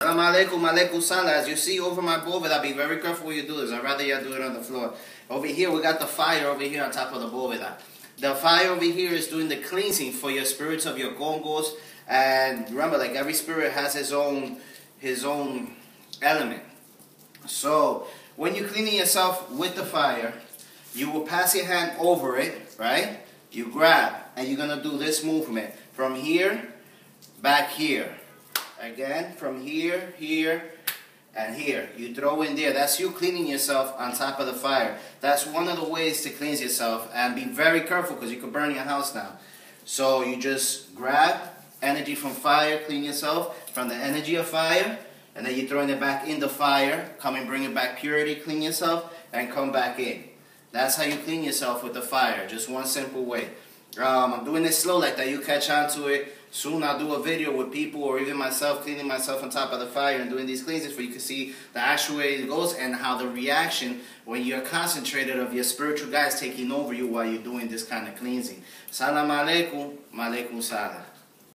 Alaikum, alaikum salam. As you see over my boveda, be very careful when you do this. I'd rather you do it on the floor. Over here, we got the fire over here on top of the boveda. The fire over here is doing the cleansing for your spirits of your gongos. And remember, like every spirit has his own his own element. So when you're cleaning yourself with the fire, you will pass your hand over it, right? You grab, and you're gonna do this movement from here, back here. Again, from here, here, and here. You throw in there. That's you cleaning yourself on top of the fire. That's one of the ways to cleanse yourself. And be very careful because you could burn your house down. So you just grab energy from fire, clean yourself from the energy of fire, and then you're throwing it back in the fire. Come and bring it back purity, clean yourself, and come back in. That's how you clean yourself with the fire. Just one simple way. Um, I'm doing this slow like that. You catch on to it. Soon I'll do a video with people or even myself cleaning myself on top of the fire and doing these cleansings for you can see the actual way it goes and how the reaction when you're concentrated of your spiritual guides taking over you while you're doing this kind of cleansing. Salam alaikum, malaikum salam.